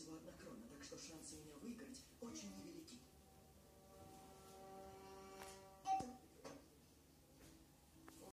Müslümanlık